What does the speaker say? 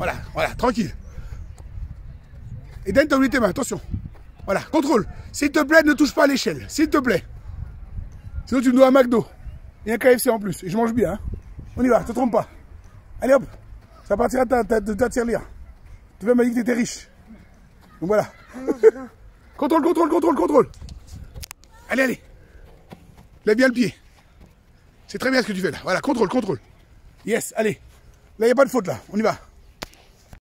Voilà, voilà, tranquille. Et donne t'as tes mains, attention. Voilà, contrôle. S'il te plaît, ne touche pas à l'échelle. S'il te plaît. Sinon, tu me dois un McDo. Et un KFC en plus. Et je mange bien. Hein. On y va, te trompe pas. Allez hop. Ça partira de ta, ta, ta tirelire. Tu vas me dire que t'étais riche. Donc voilà. contrôle, contrôle, contrôle, contrôle. Allez, allez. Lève bien le pied. C'est très bien ce que tu fais là. Voilà, contrôle, contrôle. Yes, allez. Là, il n'y a pas de faute là. On y va.